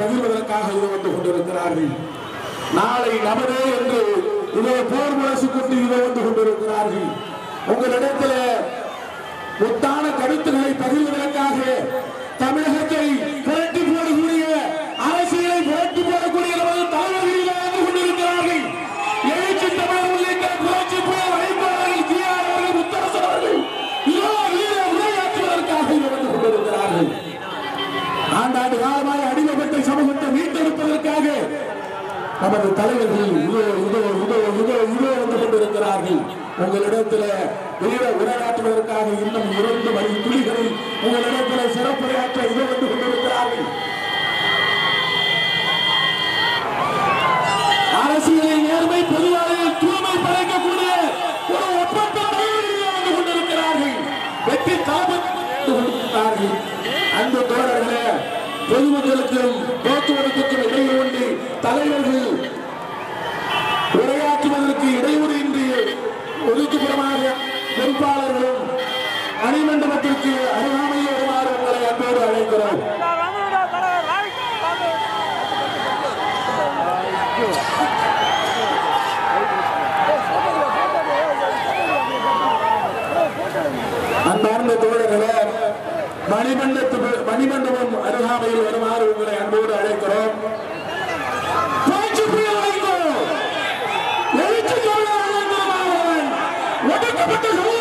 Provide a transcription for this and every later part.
நகர்வதற்காக ஈடுபட்டுக் கொண்டிருக்கிறார்கள். நாளை நமதே என்று இதோ போர் முரசு கொண்டு ஈடுபட்டுக் கொண்டிருக்கிறார்கள். உங்களிடத்தில் முத்தான கருத்துக்களை பகிர்வதற்காக தமிழக நமது தலைவர்கள் இதோ இதோ இதோ இதோ வந்து கொண்டிருக்கிறார்கள். உங்களிடத்தில் வீர உரையாற்றுவதற்காக இன்னும் இரண்டு வழி துளிகளில் உங்களிடத்தில் சிறப்புரையாற்ற இதோ வந்து கொண்டிருக்கிறார்கள். அரசியலில் நேர்மை பொதுவாளில் தூய்மை படைக்கக்கூடிய ஒரு ஒப்பந்த வந்து கொண்டிருக்கிறார்கள். வெற்றி தளபதி கொண்டிருக்கிறார்கள். அந்த தோழர்களே பொதுமக்களுக்கும் பொறுப்பாளர்களும் மணிமண்டபத்திற்கு அருகாமையில் வருமாறு உங்களை அன்போடு அழைக்கிறோம். அன்பார்ந்த தோழர்களே மணிமண்டத்து மணிமண்டபம் அருகாமையில் வருமாறு உங்களை அன்போடு அழைக்கிறோம். Vai bater o jogo!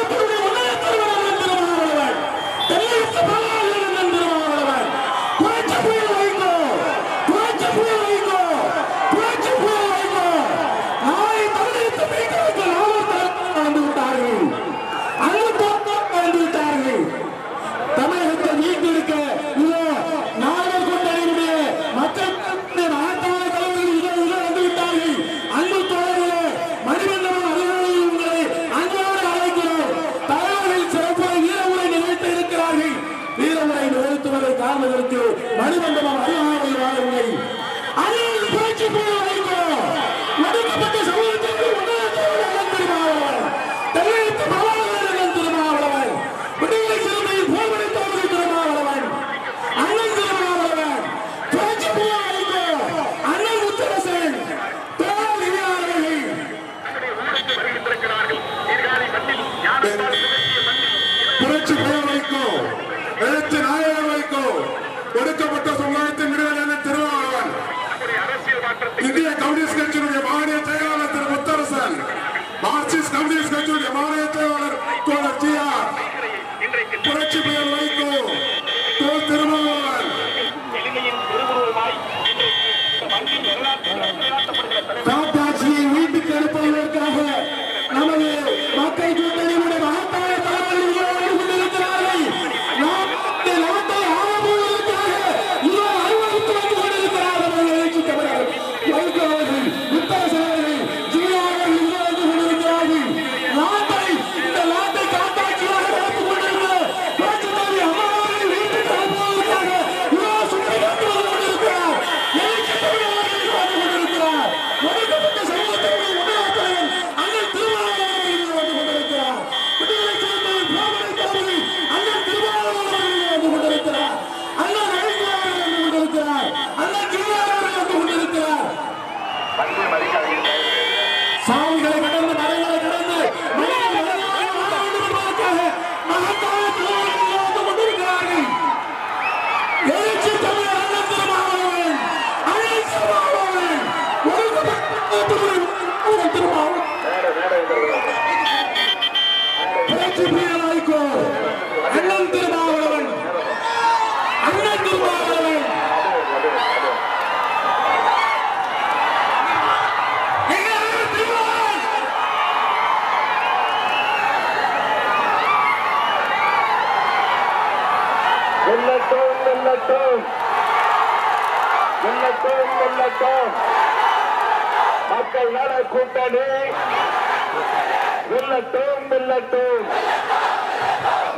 அண்ணன் திருமாவளவன். அண்ணன் திருமாவளவன். வெள்ளட்டோம் வெள்ளட்டோம் வெள்ளட்டோம் வெள்ளட்டோம் மக்கள் நல கூட்டணி வெள்ளட்டோம் வெள்ளட்டோம்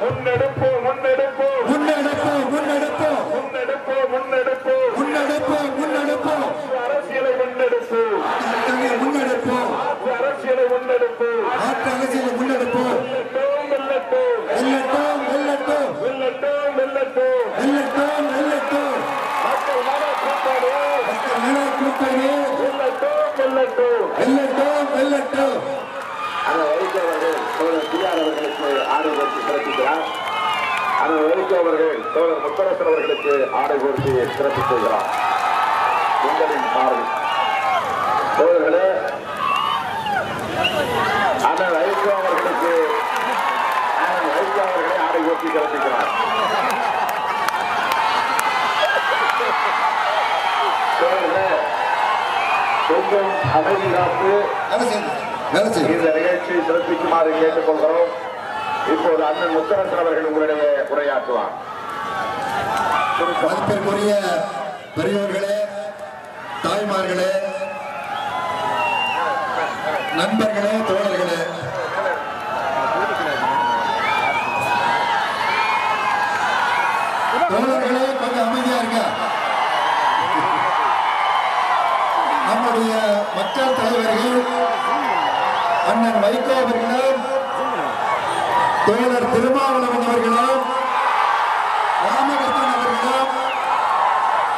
முன்னெடுப்பு முன்னெடுப்பு. முன்னெடுப்பு முன்னெடுப்பு. முன்னெடுப்பு முன்னெடுப்பு. முன்னெடுப்பு முன்னெடுப்பு. அரசியலை முன்னெடுப்பு. அத்தகைய முன்னெடுப்பு. அரசியலை முன்னெடுப்பு. மாற்று அரசியல் முன்னெடுப்பு. வெல்லட்டும் வெல்லட்டும் வெல்லட்டும் வெல்லட்டும் வெல்லட்டும் வெல்லட்டும் வெல்லட்டும் வெல்லட்டும் மக்கள் நல கூட்டணி. மக்கள் நல கூட்டணி. வெல்லட்டும் வெல்லட்டும் வெல்லட்டும் வெல்லட்டும் ஆடுவதற்கு சிறப்பிக்கிறார். அதன் எழுத்து அவர்கள் தோழர் முத்தரசன் அவர்களுக்கு ஆடை பொறுத்து சிறப்பு செய்கிறார். உங்களின் பார்வை. தோழர்களே அண்ணன் வைகோ அவர்களுக்கு அண்ணன் வைகோ அவர்களை ஆடை போட்டி கிளப்பிக்கிறார் கொஞ்சம் அமைதி காத்து இந்த நிகழ்ச்சியை சிறப்பிக்குமாறு கேட்டுக்கொள்கிறோம். இப்போது அண்ணன் முத்தரசன் அவர்கள் உங்களிடையே உரையாற்றுவார். மதிப்பிற்குரிய பெரியோர்களே தாய்மார்களே நண்பர்களே தோழர்களே. தோழர்களே கொஞ்சம் அமைதியா இருக்க நம்முடைய மக்கள் தலைவர்கள் அண்ணன் வைகோ அவர்களும் தேவர் திருமாவளவன் அவர்களும் ராமகிருஷ்ணன் அவர்களும்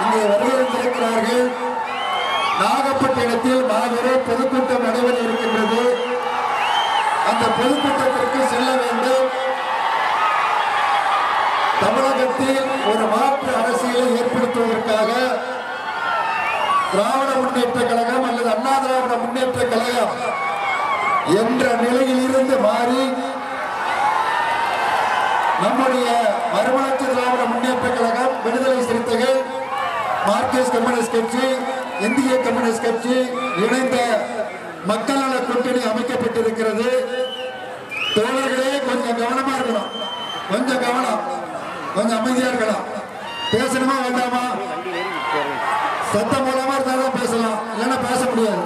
இங்கே வருகிறந்திருக்கிறார்கள் நாகப்பட்டினத்தில் மாபெரும் பொதுக்கூட்டம் நடைபெற இருக்கின்றது. அந்த பொதுக்கூட்டத்திற்கு செல்ல வேண்டும். தமிழகத்தில் ஒரு மாற்று அரசியலை ஏற்படுத்துவதற்காக திராவிட முன்னேற்ற கழகம் அல்லது அண்ணா திராவிட முன்னேற்ற கழகம் என்ற நிலையில் இருந்து மாறி நம்முடைய மறுமலர்ச்சி திராவிட முன்னேற்ற கழகம் விடுதலை சிறுத்தைகள் மார்க்சிஸ்ட் கம்யூனிஸ்ட் கட்சி இந்திய கம்யூனிஸ்ட் கட்சி இணைந்த மக்கள் நல கூட்டணி அமைக்கப்பட்டிருக்கிறது. தோழர்களே கொஞ்சம் கவனமா இருக்கணும். கொஞ்சம் கவனம். கொஞ்சம் அமைதியா இருக்கலாம். பேசணுமா வேண்டாமா? சத்தம் மூலமா இருந்தாலும் பேசலாம். இல்லைன்னா பேச முடியாது.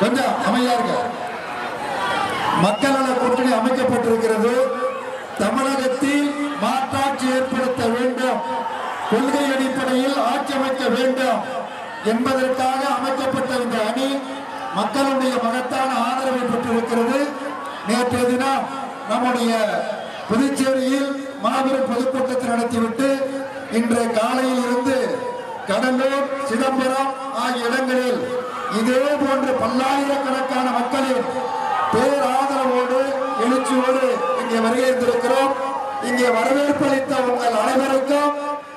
கொஞ்சம் அமைதியா இருக்க மக்கள் நல கூட்டணி அமைக்கப்பட்டிருக்கிறது. கொள்கை அடிப்படையில் ஆட்சி அமைக்க வேண்டும் என்பதற்காக அமைக்கப்பட்ட இந்த அணி மக்களுடைய மகத்தான ஆதரவை பெற்றிருக்கிறது. நேற்றைய தினம் நம்முடைய புதுச்சேரியில் மாபெரும் பொதுக்கூட்டத்தை நடத்திவிட்டு இன்று காலையில் இருந்து கடலூர் சிதம்பரம் ஆகிய இடங்களில் இதே போன்று பல்லாயிரக்கணக்கான மக்களின் பேராதரவோடு எழுச்சியோடு இங்கே வருகின்றிருக்கிறோம் இங்கே வரவேற்பு அளித்த உங்கள் அனைவருக்கும்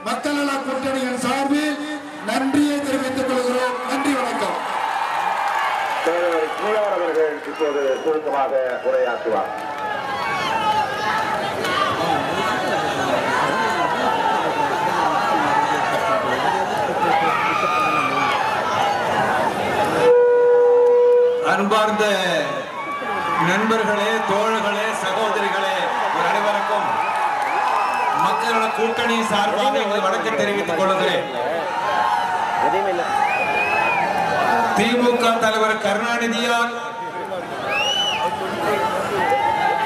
மக்கள் நல கூட்டணியின் சார்பில் நன்றியை தெரிவித்துக் கொள்கிறோம். நன்றி வணக்கம். அவர்கள் இப்போது சுருக்கமாக உரையாற்றுவார். அன்பார்ந்த நண்பர்களே தோழர்களே சகோதரிகளே உங்கள் அனைவருக்கும் மக்களோட கூட்டணி சார்பாக எங்கள் வணக்கம் தெரிவித்துக் கொள்கிறேன். திமுக தலைவர் கருணாநிதியால்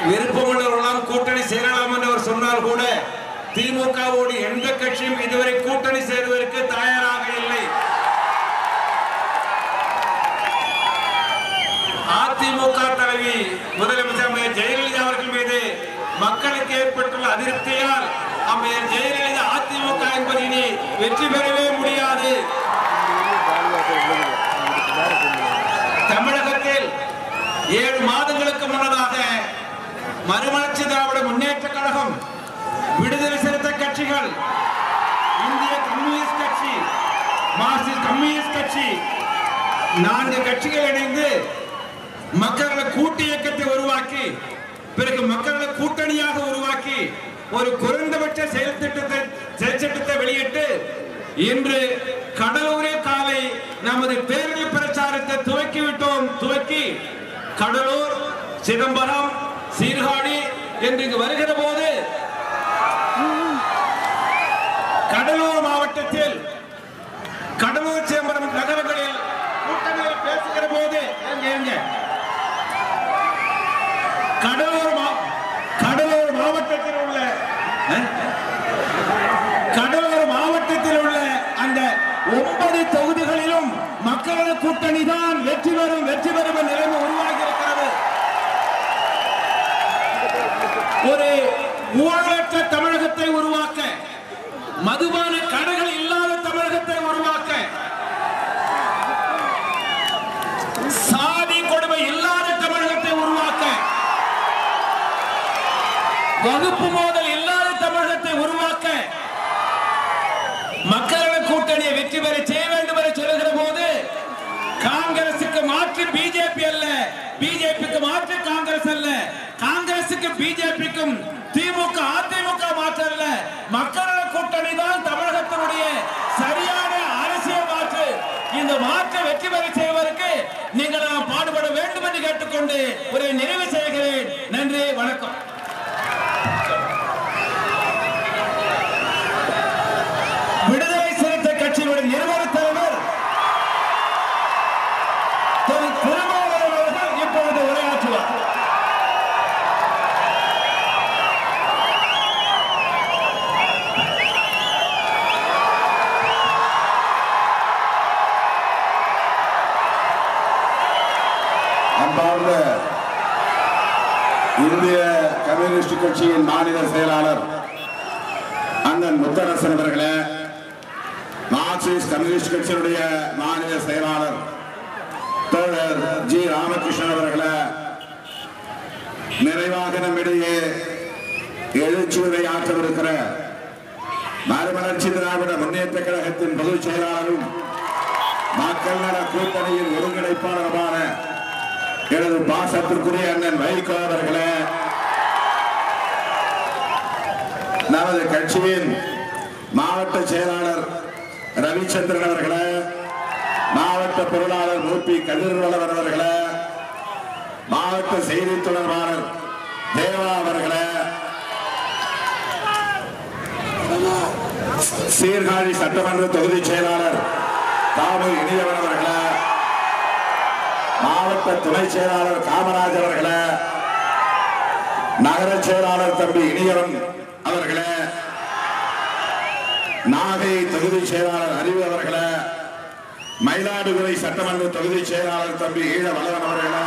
விருப்பமுள்ளவர்களாம் கூட்டணி சேரலாம் என்று அவர் சொன்னால் கூட திமுகவோடு எந்த கட்சியும் இதுவரை கூட்டணி சேருவதற்கு தயாராக இல்லை. அதிமுக தலைவி முதலமைச்சர் ஜெயலலிதா அவர்கள் மீது மக்களுக்கு ஏற்பட்டுள்ள அதிருப்தியால் அம்மையார் ஜெயலலிதா அதிமுக என்பது இனி வெற்றி பெறவே முடியாது. தமிழகத்தில் ஏழு மாதங்களுக்கு முன்னதாக மறுமலர்ச்சி திராவிட முன்னேற்ற கழகம் விடுதலை சிறுத்தை கட்சிகள் இந்திய கம்யூனிஸ்ட் கட்சி மார்க்சிஸ்ட் கம்யூனிஸ்ட் கட்சி நான்கு கட்சிகள் இணைந்து மக்களை கூட்டு இயக்கத்தை உருவாக்கி பிறகு மக்களை கூட்டணியாக உருவாக்கி ஒரு குறைந்தபட்ச செயல் திட்டத்தை செயல் திட்டத்தை வெளியிட்டு இன்று கடலூரே காலை நமது தேர்தல் பிரச்சாரத்தை துவக்கி விட்டோம். துவக்கி கடலூர் சிதம்பரம் சீர்காழி என்று இங்கு வருகிற போது கடலூர் மாவட்டத்தில் கடலூர் சேம்பரம் நகரங்களில் கூட்டங்களில் பேசுகிற போது கடலூர் மாவட்டத்தில் உள்ள அஹ், கடலூர் மாவட்டத்தில் உள்ள அந்த ஒன்பது தொகுதிகளிலும் மக்களது கூட்டணி தான் வெற்றி பெறும் வெற்றி பெறும் நிலைமை உருவாகி இருக்கிறது. ஒரு ஊழலற்ற தமிழகத்தை உருவாக்க மதுபான கடைகள் இல்லாத தமிழகத்தை உருவாக்க சாதி கொடுமை இல்லாத தமிழகத்தை உருவாக்க வகுப்பு மோதல் இல்லாத தமிழகத்தை உருவாக்க மக்களின் கூட்டணியை வெற்றி பெற செய்ய வேண்டும் என சொல்லுகிற போது காங்கிரசுக்கு மாற்று பிஜேபி அல்ல. பிஜேபிக்கு மாற்று காங்கிரஸ் அல்ல. காங்கிரசுக்கு பிஜேபிக்கும் திமுக அதிமுக மாற்று அல்ல. மக்களின் கூட்டணி தான் தமிழகத்தினுடைய சரியான அரசியல் மாற்று. இந்த மாற்றை வெற்றி பெற செய்வதற்கு நீங்கள் பாடுபட வேண்டும் என்று கேட்டுக்கொண்டு ஒரு நிறைவு செய்ய கட்சியின் மாநில செயலாளர் அண்ணன் முத்தரசன் அவர்களே மார்க்சிஸ்ட் கம்யூனிஸ்ட் கட்சியினுடைய மாநில செயலாளர் தோழர் ஜி ராமகிருஷ்ணன் அவர்களே நிறைவாக நம்மிடையே எழுச்சி உரையாற்றவிருக்கிற மறுமலர்ச்சி திராவிட முன்னேற்ற கழகத்தின் பொதுச் செயலாளரும் மக்கள் நல கூட்டணியின் ஒருங்கிணைப்பாளருமான எனது பாசத்திற்குரிய அண்ணன் வைகோ அவர்களே நமது கட்சியின் மாவட்ட செயலாளர் ரவிச்சந்திரன் அவர்களே மாவட்ட பொருளாளர் மூப்பி கதிர்வளவன் அவர்களே மாவட்ட செய்தி தொடர்பாளர் தேவா அவர்களே சீர்காழி சட்டமன்ற தொகுதி செயலாளர் தாமு இனியவன் அவர்களே மாவட்ட துணை செயலாளர் காமராஜ் அவர்களே நகர செயலாளர் தம்பி இனியவன் அவர்களே நாகை தொகுதி செயலாளர் அறிவு அவர்களே மயிலாடுதுறை சட்டமன்ற தொகுதி செயலாளர் தம்பி ஈழ வளவன் அவர்களே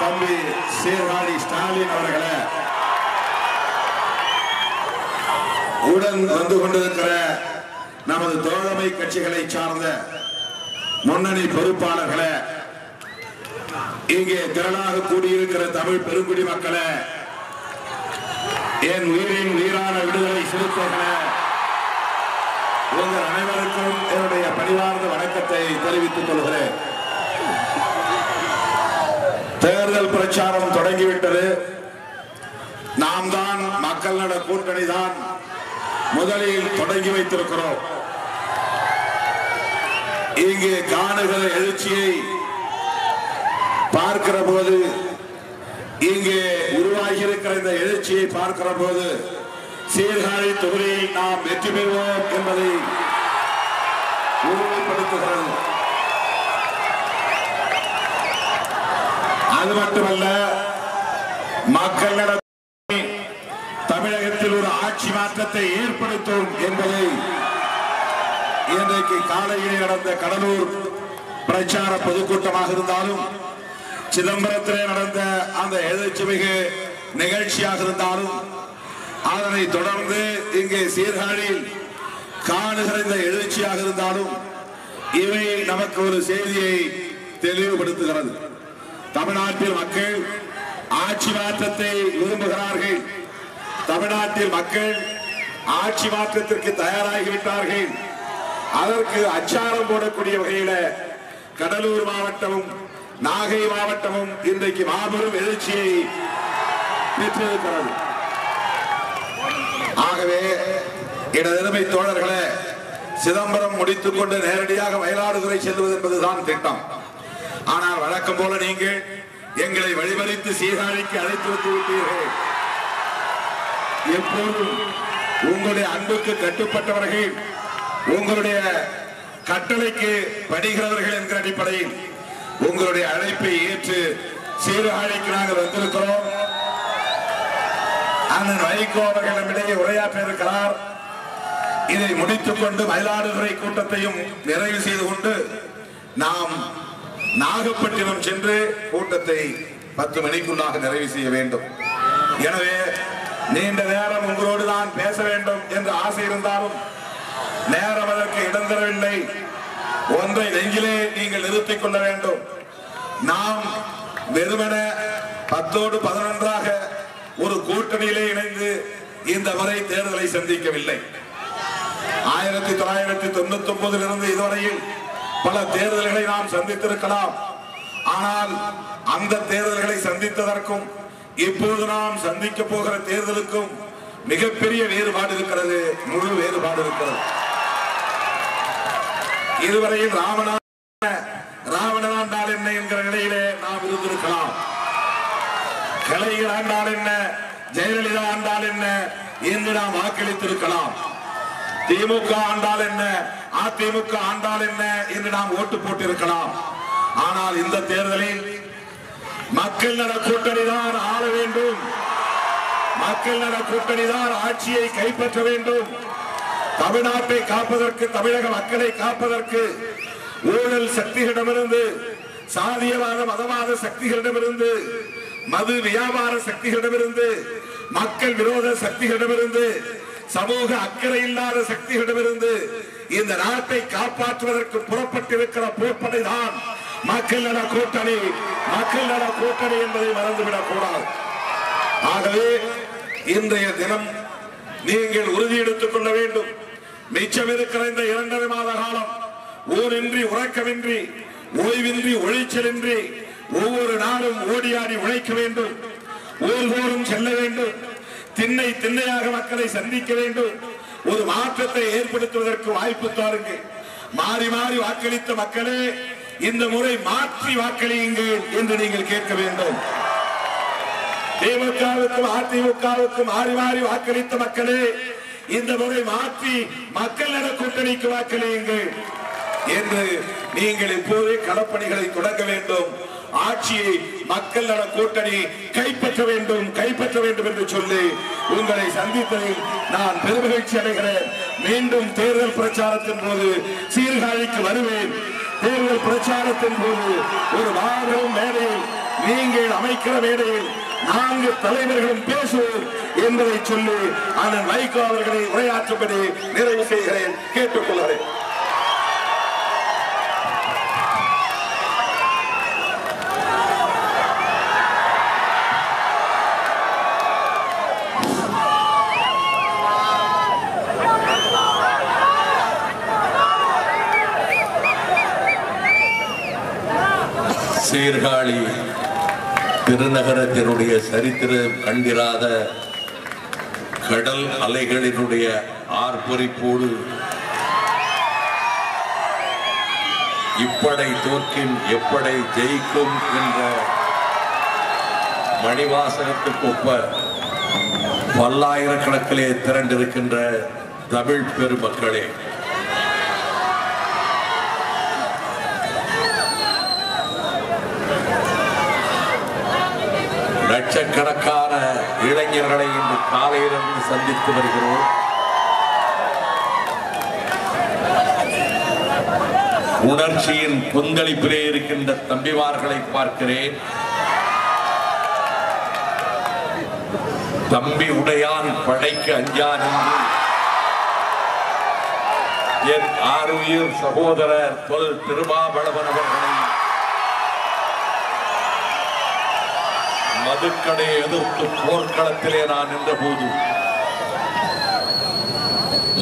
தம்பி சீர்வாடி ஸ்டாலின் அவர்களே உடன் வந்து கொண்டிருக்கிற நமது தோழமை கட்சிகளை சார்ந்த முன்னணி பொறுப்பாளர்களே இங்கே திரளாக கூடியிருக்கிற தமிழ் பெருங்குடி மக்களை என் உயிரின் உயிரான விடுதலை சிறுத்தைகளே உங்கள் அனைவருக்கும் என்னுடைய பணிவார்ந்த வணக்கத்தை தெரிவித்துக் கொள்கிறேன். தேர்தல் பிரச்சாரம் தொடங்கிவிட்டது. நாம் தான் மக்கள் நட கூட்டணி தான் முதலில் தொடங்கி வைத்திருக்கிறோம். இங்கே காணுகிற எழுச்சியை பார்க்கிற போது இங்கே உருவாகி இருக்கிற இந்த எழுச்சியை பார்க்கிற போது சீர்காழி தொகுதியில் நாம் வெற்றி பெறுவோம் என்பதை உறுதிப்படுத்துகிறது அது மட்டுமல்ல மக்கள் தமிழகத்தில் ஒரு ஆட்சி மாற்றத்தை ஏற்படுத்தும் என்பதை இன்றைக்கு காலையில் நடந்த கடலூர் பிரச்சார பொதுக்கூட்டமாக இருந்தாலும் சிதம்பரத்திலே நடந்த அந்த எழுச்சி மிகு நிகழ்ச்சியாக இருந்தாலும் அதனை தொடர்ந்து இங்கே சீர்காழியில் காணுகிற இந்த எழுச்சியாக இருந்தாலும் இவை நமக்கு ஒரு செய்தியை தெளிவுபடுத்துகிறது. தமிழ்நாட்டில் மக்கள் ஆட்சி மாற்றத்தை விரும்புகிறார்கள். தமிழ்நாட்டில் மக்கள் ஆட்சி மாற்றத்திற்கு தயாராகிவிட்டார்கள். அதற்கு அச்சாரம் போடக்கூடிய வகையில கடலூர் மாவட்டமும் நாகை மாவட்டமும் இன்றைக்கு மாபெரும் எழுச்சியை பெற்றிருக்கிறது. ஆகவே இடதெருமை தோழர்களே சிதம்பரம் முடித்துக் கொண்டு நேரடியாக மயிலாடுதுறை செல்வது என்பதுதான் திட்டம். ஆனால் வழக்கம் போல நீங்கள் எங்களை வழிமறித்து சீர்காழிக்கு அழைத்து வந்து விட்டீர்கள். எப்போதும் உங்களுடைய அன்புக்கு கட்டுப்பட்டவர்கள் உங்களுடைய கட்டளைக்கு படுகிறவர்கள் என்கிற அடிப்படையில் உங்களுடைய அழைப்பை ஏற்று சீர்காழிக்கு நாங்கள் வந்திருக்கிறோம். அண்ணன் வைகோ அவர்கள் உரையாற்றிருக்கிறார் இதை முடித்துக் கொண்டு மயிலாடுதுறை கூட்டத்தையும் நிறைவு செய்து கொண்டு நாம் நாகப்பட்டினம் சென்று கூட்டத்தை பத்து மணிக்குள்ளாக நிறைவு செய்ய வேண்டும். எனவே நீண்ட நேரம் உங்களோடு தான் பேச வேண்டும் என்று ஆசை இருந்தாலும் நேரம் அதற்கு இடம் தரவில்லை. ஒன்றை நெஞ்சிலே நீங்கள் நிறுத்திக் கொள்ள வேண்டும். நாம் வெறுமன பத்தோடு பதினொன்றாக ஒரு கூட்டணியிலே இணைந்து இந்த வரை தேர்தலை சந்திக்கவில்லை. ஆயிரத்தி தொள்ளாயிரத்தி தொண்ணூத்தி ஒன்பதில் இருந்து இதுவரையில் பல தேர்தல்களை நாம் சந்தித்திருக்கலாம். ஆனால் அந்த தேர்தல்களை சந்தித்ததற்கும் இப்போது நாம் சந்திக்க போகிற தேர்தலுக்கும் மிகப்பெரிய வேறுபாடு இருக்கிறது முழு வேறுபாடு இருக்கிறது. இதுவரையில் ராமநாத ராவணன் ஆண்டால் என்ன என்கிற நிலையிலே நாம் இருந்திருக்கலாம் கலைஞர் ஆண்டால் என்ன? ஜெயலலிதா ஆண்டால் என்ன? என்று நாம் வாக்களித்திருக்கலாம். திமுக ஆண்டால் என்ன? அதிமுக ஆண்டால் என்ன? என்று நாம் ஓட்டு போட்டிருக்கலாம். ஆனால் இந்த தேர்தலில் மக்கள் நல கூட்டணி தான் ஆள வேண்டும். மக்கள் நல கூட்டணி தான் ஆட்சியை கைப்பற்ற வேண்டும். தமிழ்நாட்டை காப்பதற்கு தமிழக மக்களை காப்பதற்கு ஊழல் சக்திகளிடமிருந்து சாதியவாத மதவாத சக்திகளிடமிருந்து மது வியாபார சக்திகளிடமிருந்து மக்கள் விரோத சக்திகளிடமிருந்து சமூக அக்கறை இல்லாத சக்திகளிடமிருந்து இந்த நாட்டை காப்பாற்றுவதற்கு புறப்பட்டிருக்கிற போர்ப்படை தான் மக்கள் நல கூட்டணி. மக்கள் நல கூட்டணி என்பதை மறந்துவிடக் கூடாது. ஆகவே இன்றைய தினம் நீங்கள் உறுதி எடுத்துக் கொள்ள வேண்டும். மிச்சம் இருக்கிற இந்த இரண்டரை மாத காலம் ஊரின்றி உறக்கமின்றி ஓய்வின்றி ஒழிச்சலின்றி ஒவ்வொரு நாளும் ஓடியாடி உழைக்க வேண்டும். ஊர்கோறும் செல்ல வேண்டும். திண்ணை திண்ணையாக மக்களை சந்திக்க வேண்டும். ஒரு மாற்றத்தை ஏற்படுத்துவதற்கு வாய்ப்பு தாருங்கள் மாறி மாறி வாக்களித்த மக்களே இந்த முறை மாற்றி வாக்களியுங்கள் என்று நீங்கள் கேட்க வேண்டும். திமுகவுக்கும் அதிமுகவுக்கும் மாறி மாறி வாக்களித்த மக்களே இந்த முறை மாற்றி மக்கள் நல கூட்டணிக்கு வாக்களியுங்கள். என்று நீங்கள் இப்போதே களப்பணிகளை தொடங்க வேண்டும். ஆட்சியை மக்கள் நல கூட்டணி கைப்பற்ற வேண்டும் கைப்பற்ற வேண்டும் என்று சொல்லி உங்களை சந்தித்ததில் நான் பெருமகிழ்ச்சி அடைகிறேன். மீண்டும் தேர்தல் பிரச்சாரத்தின் போது சீர்காழிக்கு வருவேன். தேர்தல் பிரச்சாரத்தின் போது ஒரு மாபெரும் மேடையில் நீங்கள் அமைக்கிற மேடையில் நான்கு தலைவர்களும் பேசுவோம் என்பதை சொல்லி அண்ணன் வைகோ அவர்களை உரையாற்றும்படி நிறைவு செய்கிறேன். கேட்டுக்கொள்கிறேன். சீர்காழி திருநகரத்தினுடைய சரித்திரம் கண்டிராத கடல் அலைகளினுடைய ஆர்ப்பரிப்போடு இப்படை தோற்கின் எப்படை ஜெயிக்கும் என்ற மணிவாசகத்துக்கு ஒப்ப பல்லாயிரக்கணக்கிலே திரண்டிருக்கின்ற தமிழ் பெருமக்களே. காலையிலிருந்து சந்தித்து வருகிறோம். உணர்ச்சியின் கொந்தளிப்பிலே இருக்கின்ற தம்பிமார்களை பார்க்கிறேன். தம்பி உடையான் படைக்கு அஞ்சான் என்று. என் ஆறுயிர் சகோதரர் தொல் திருமாவளவன் அவர்களை மதுக்கடையை எதிர்த்து போர்க்களத்திலே நான் நின்றபோது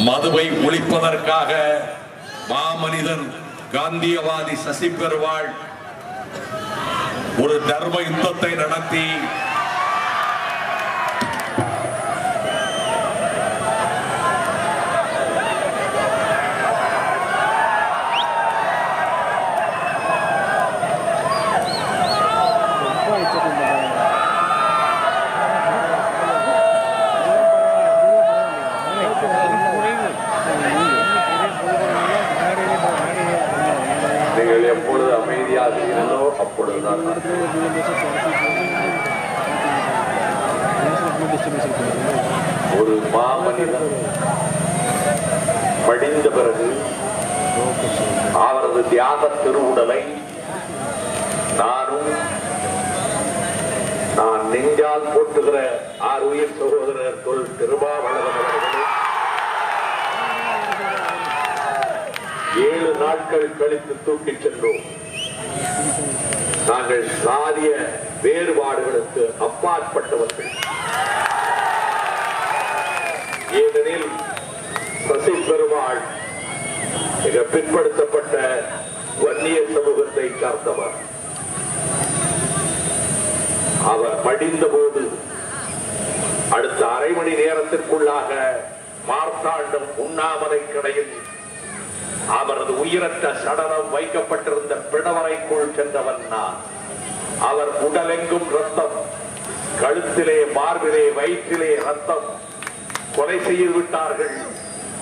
மதுவை ஒழிப்பதற்காக மாமனிதன் காந்தியவாதி சசி பெருவாள் ஒரு தர்ம யுத்தத்தை நடத்தி அப்பொழுதுதான் ஒரு மாமனிதன் படிந்த பிறகு அவரது தியாக திருவுடலை நானும் நான் நெஞ்சால் போட்டுகிற ஆறு உயிர் சகோதரர் தொல் திருமாவளவன் ஏழு நாட்கள் கழித்து தூக்கிச் சென்றோம். நாங்கள் சாதிய வேறுபாடுகளுக்கு அப்பாற்பட்டவர்கள். ஏனெனில் சசி பெருமாள் மிக பிற்படுத்தப்பட்ட வன்னிய சமூகத்தை சார்ந்தவர். அவர் மடிந்த போது அடுத்த அரை மணி நேரத்திற்குள்ளாக மார்த்தாண்டம் உண்ணாமலை கடையில் அவரது உயிரற்ற சடலம் வைக்கப்பட்டிருந்த பிணவரைக்குள் சென்றவன் நான். அவர் உடலெங்கும் ரத்தம் கழுத்திலே மார்பிலே வயிற்றிலே ரத்தம் கொலை செய்து விட்டார்கள்.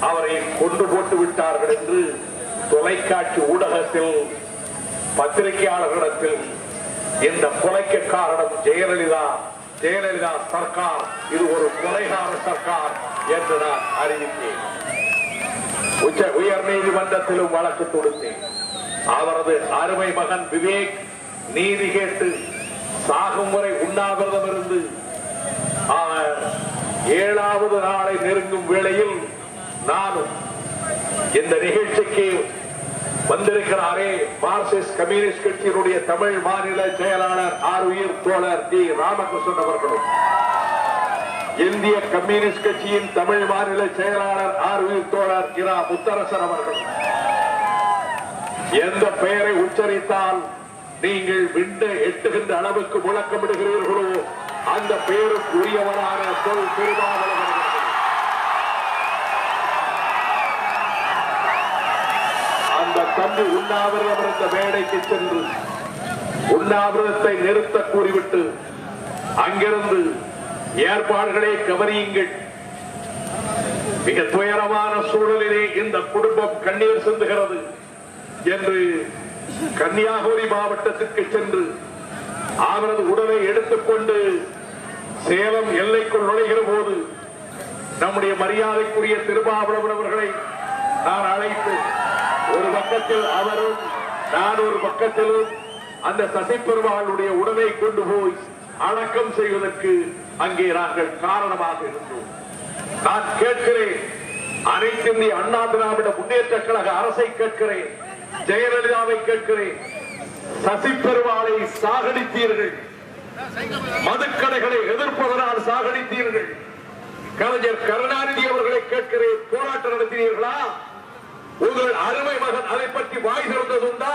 அவரை கொண்டு போட்டு விட்டார்கள் என்று தொலைக்காட்சி ஊடகத்தில் பத்திரிகையாளர்களிடத்தில் இந்த கொலைக்கு காரணம் ஜெயலலிதா ஜெயலலிதா சர்க்கார். இது ஒரு கொலைகார சர்க்கார் என்று நான் அறிவித்தேன். உச்ச உயர் நீதிமன்றத்திலும் வழக்கு தொடுத்தேன். அவரது அருமை மகன் விவேக் நீதி கேட்டு சாகும் வரை உண்ணாவிரதம் இருந்து ஏழாவது நாளை நெருங்கும் வேளையில் நானும் இந்த நிகழ்ச்சிக்கு வந்திருக்கிறாரே மார்க்சிஸ்ட் கம்யூனிஸ்ட் கட்சியினுடைய தமிழ் மாநில செயலாளர் ஆர் உயிர் தோழர் டி. ராமகிருஷ்ணன் அவர்களும் இந்திய கம்யூனிஸ்ட் கட்சியின் தமிழ் மாநில செயலாளர் ஆர் வி தோழர் இரா முத்தரசன் அவர்கள். எந்த பெயரை உச்சரித்தால் நீங்கள் விண்ட எட்டுகின்ற அளவுக்கு முழக்கமிடுகிறீர்களோ அந்த பெயருக்கு உரியவரான சொல் திருமாவளவன் அந்த தம்பி உண்ணாவிரதம் இருந்த மேடைக்கு சென்று உண்ணாவிரதத்தை நிறுத்த கூறிவிட்டு அங்கிருந்து ஏற்பாடுகளை கவனியுங்கள். மிக துயரமான சூழலிலே இந்த குடும்பம் கண்ணீர் சிந்துகிறது என்று கன்னியாகுமரி மாவட்டத்திற்கு சென்று அவரது உடலை எடுத்துக்கொண்டு சேலம் எல்லைக்குள் நுழைகிற போது நம்முடைய மரியாதைக்குரிய திருமாவளவன் அவர்களை நான் அழைத்து ஒரு பக்கத்தில் அவரும் நான் ஒரு பக்கத்திலும் அந்த சசிப்பெருமாளுடைய உடலை கொண்டு போய் அடக்கம் செய்வதற்கு அங்கே நாங்கள் காரணமாக இருந்தோம். நான் கேட்கிறேன் அனைத்து இந்திய அண்ணா திராவிட முன்னேற்ற கழக அரசை கேட்கிறேன் ஜெயலலிதாவை கேட்கிறேன். சசிப்பெருமாளை சாகடித்தீர்கள். மதுக்கடைகளை எதிர்ப்பதனால் சாகடித்தீர்கள். கலைஞர் கருணாநிதி அவர்களை கேட்கிறேன் போராட்டம் நடத்தினீர்களா? உங்கள் அருமை மகன் அதை பற்றி வாய் திறந்ததுண்டா?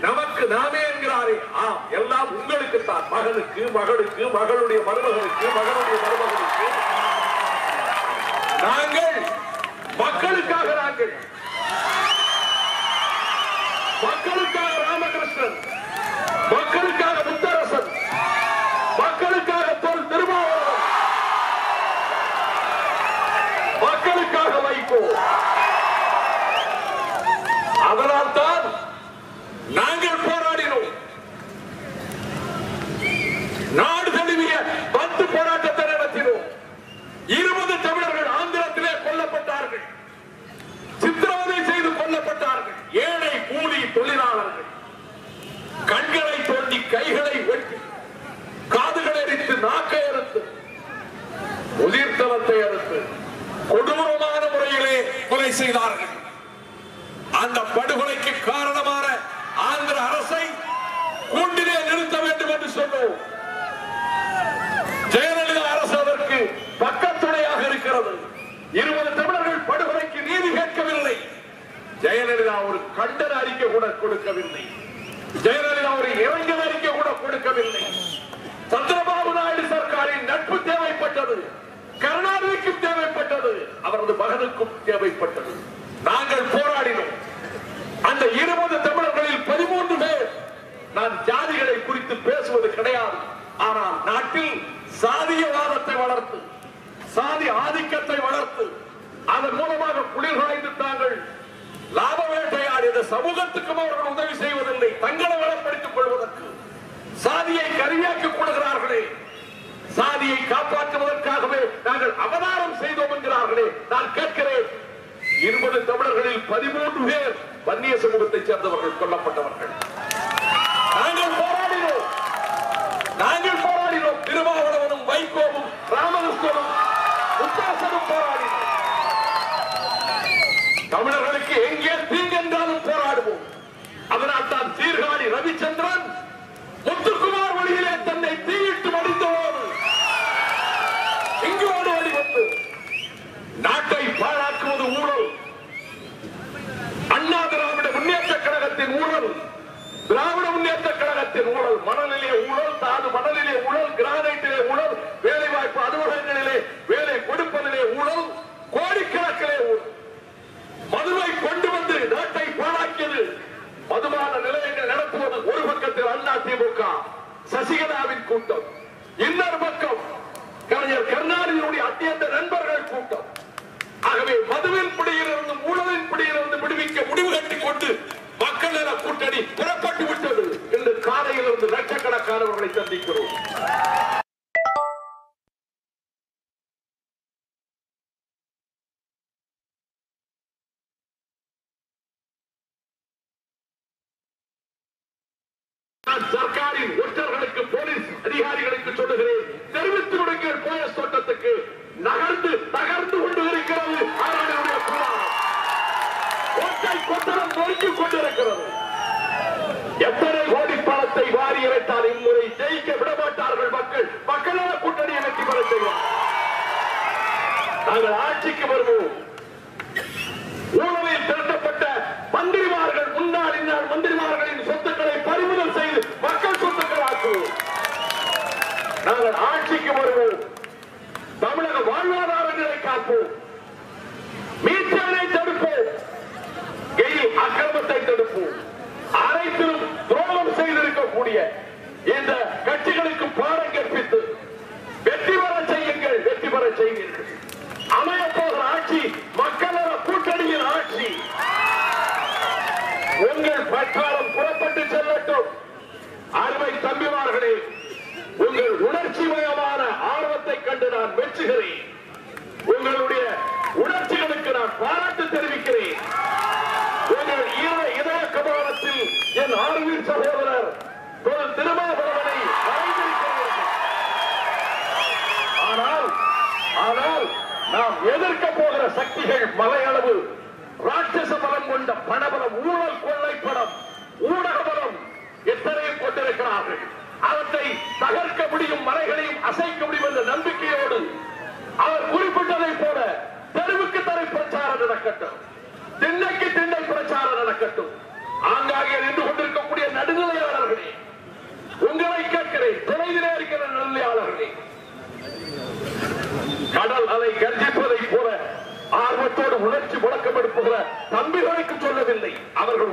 நமக்கு நாமே என்கிறாரே. ஆம் எல்லாம் உங்களுக்கு தான். மகனுக்கு மகளுக்கு மகளுடைய மருமகனுக்கு மகனுடைய மருமகனுக்கு. நாங்கள் மக்களுக்காக நாங்கள். மக்களுக்காக ராமகிருஷ்ணன். மக்களுக்காக முத்தரசன். மக்களுக்காக தொல் திருமாவளவன். மக்களுக்காக வைகோ. அதனால்தான் தான் நாங்கள் போராடினோம் நாடு தழுவிய பத்து போராட்டத்தை நடத்தினோம் இருபது தமிழர்கள் ஆந்திரத்திலே கொல்லப்பட்டார்கள் சித்திரவதை செய்து கொல்லப்பட்டார்கள் ஏழை கூலி தொழிலாளர்கள். கண்களை தோண்டி கைகளை வெட்டி காதுகளை அரித்து நாக்கை அறுத்து உதிர்த்தலத்தை அறுத்து கொடூரமான முறையிலே கொலை செய்தார்கள் அந்த படுகொலைக்கு காரணமான ஆந்திர அரசை கூண்டிலே நிறுத்த வேண்டும் என்று சொன்னோம் ஜெயலலிதா அரசு அதற்கு பக்கத்துணையாக இருக்கிறது இருபது தமிழர்கள் படுகொலைக்கு நீதி கேட்கவில்லை கண்டர் அறிக்கை கூட கொடுக்கவில்லை. ஜெயலலிதா ஒரு இளைஞர் அறிக்கை கூட கொடுக்கவில்லை. சந்திரபாபு நாயுடு சர்க்காரின் நட்பு தேவைப்பட்டது. கருணாநிதிக்கும் தேவைப்பட்டது. அவரது மகனுக்கும் தேவைப்பட்டது. நாங்கள் போராடினோம். அந்த இருபது தமிழர்களில் பதிமூன்று பேர் நான் ஜாதிகளை குறித்து பேசுவது கிடையாது. ஆனால் நாட்டில் சாதியவாதத்தை வளர்த்து சாதி ஆதிக்கத்தை வளர்த்து அதன் மூலமாக குளிர்காய்ந்து தாங்கள் லாப வேட்டையாடி இந்த சமூகத்துக்கும் அவர்கள் உதவி செய்வதில்லை தங்களை வளப்படுத்திக் கொள்வதற்கு. சாதியை கருவியாக்கிக் கொள்கிறார்களே. சாதியை காப்பாற்றுவதற்காகவே நாங்கள் அவதாரம் செய்தோம் என்கிறார்களே. நான் கேட்கிறேன் இருபது தமிழர்களில் பதிமூன்று பேர் வன்னிய சமூகத்தைச் சேர்ந்தவர்கள் கொல்லப்பட்டவர்கள். நாங்கள் போராடினோம். நாங்கள் போராடினோம். திருமாவளவனும் வைகோவும் ராமகிருஷ்ணனும் உத்தாசனும் போராடினோம். தமிழர்களுக்கு எங்கே தீங்கென்றாலும் போராடுவோம். அதனால் தான் சீர்காழி ரவிச்சந்திரன் முத்துக்குமார் வழியிலே தன்னை தீயிட்டு மடித்தவோடு இங்கோடு வழிவந்து நாட்டை பாழாக்குவது ஊழல். அண்ணா திராவிட முன்னேற்ற கழகத்தின் ஊழல். திராவிட முன்னேற்ற கழகத்தின் ஊழல். மணலிலே ஊழல் தாது மணலிலே ஊழல் கிரானைட்டிலே ஊழல் வேலை வாய்ப்பு அலுவலகங்களிலே வேலை கொடுப்பதிலே ஊழல் கோடிக்கணக்கிலே ஊழல் மதுவை கொண்டு வந்து நாட்டை பாழாக்கியது மதுபான நிலையங்கள் ஒரு பக்கத்தில் அண்ணா திமுக சசிகலாவின் கூட்டம். இன்னொரு பக்கம் கலைஞர் கருணாநிதியுடைய அத்தியந்த நண்பர்கள் கூட்டம். ஆகவே மதுவின் பிடியிலிருந்து ஊழலின் பிடியில்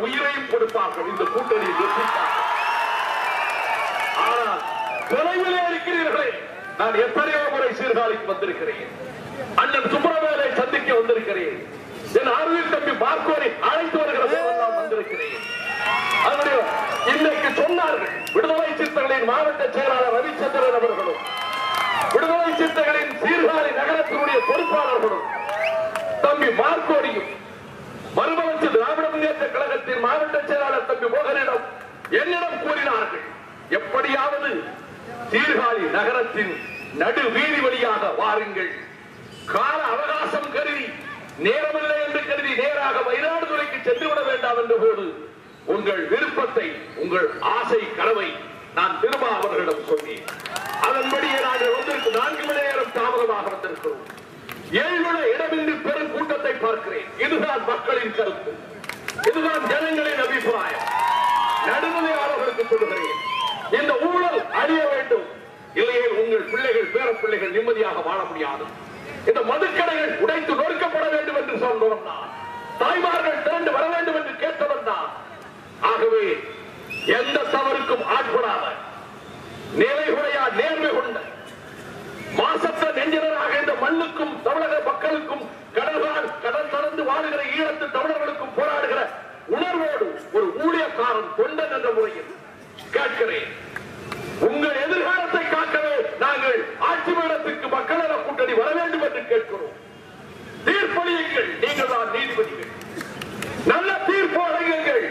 உயிரையும் கொடுப்பார்கள். இந்த கூட்டணி வெற்றிக்காக. ஆனால் தொலைவிலே இருக்கிறீர்களே நான் எத்தனையோ முறை சீர்காழிக்கு வந்திருக்கிறேன். அண்ணன் சுப்பிரமணியை சந்திக்க வந்திருக்கிறேன். என் ஆர்வீர் தம்பி பார்க்கோரை அழைத்து வருகிற போதெல்லாம் வந்திருக்கிறேன். அதனுடைய இன்றைக்கு சொன்னார்கள் விடுதலை சித்தர்களின் மாவட்ட செயலாளர் ரவிச்சந்திரன் அவர்களும் விடுதலை சித்தர்களின் சீர்காழி நகரத்தினுடைய பொறுப்பாளர்களும் தம்பி மார்க்கோடியும் முன்னேற்ற கழகத்தின் மாவட்ட செயலாளர் தம்பி மோகனிடம் என்னிடம் கூறினார்கள். எப்படியாவது சீர்காழி நகரத்தின் நடு வீதி வழியாக வாருங்கள். கால அவகாசம் கருதி நேரமில்லை என்று கருதி நேராக மயிலாடுதுறைக்கு சென்று விட வேண்டாம் என்ற போது உங்கள் விருப்பத்தை உங்கள் ஆசை கனவை நான் திரும்ப அவர்களிடம் சொன்னேன். அதன்படியே நாங்கள் வந்திருக்கு நான்கு மணி நேரம் தாமதமாக வந்திருக்கிறோம். ஏழுல இடமின்றி பெரும் கூட்டத்தை பார்க்கிறேன். இதுதான் மக்களின் கருத்து. இதுதான் ஜனங்களின் அபிப்பிராயம். நடுநிலையாளர்களுக்கு சொல்லுகிறேன். இந்த ஊழல் அழிய வேண்டும். இல்லையே உங்கள் பிள்ளைகள் பேர பிள்ளைகள் நிம்மதியாக வாழ முடியாது. இந்த மதுக்கடைகள் உடைத்து நொறுக்கப்பட வேண்டும் என்று சொன்னவன் தான் தாய்மார்கள் திரண்டு வர வேண்டும் என்று கேட்டவன் தான் ஆகவே எந்த தவறுக்கும் ஆட்படாத நிலைகுறையா நேர்மை கொண்ட மாசத்த நெஞ்சனராக இந்த மண்ணுக்கும் தமிழக மக்களுக்கும் கடல்தான் கடல் தொடர்ந்து வாழுகிற ஈழத்து தமிழர்களுக்கும் போராடுகிற உணர்வோடு ஒரு ஊழியக்காரன் தொண்டன் என்ற முறையில் கேட்கிறேன். உங்கள் எதிர்காலத்தை காக்கவே நாங்கள் ஆட்சி மேடத்துக்கு மக்களவை கூட்டணி வர வேண்டும் என்று கேட்கிறோம். தீர்ப்பளியுங்கள் நீங்கள் தான் நீதிபதிகள். நல்ல தீர்ப்பு வழங்குங்கள்.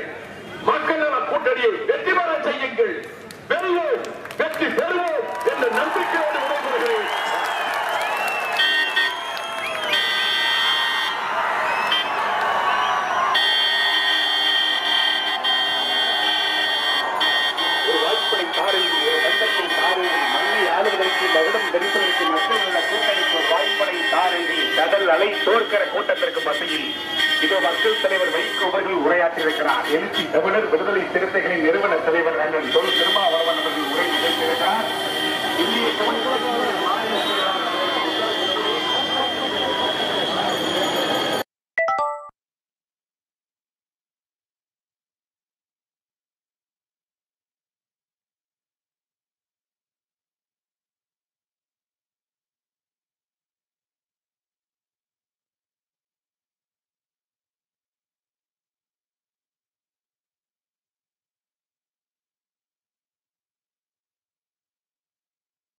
மக்கள் நல கூட்டணியை வெற்றி பெற செய்யுங்கள். பெறுவோம் வெற்றி பெறுவோம்.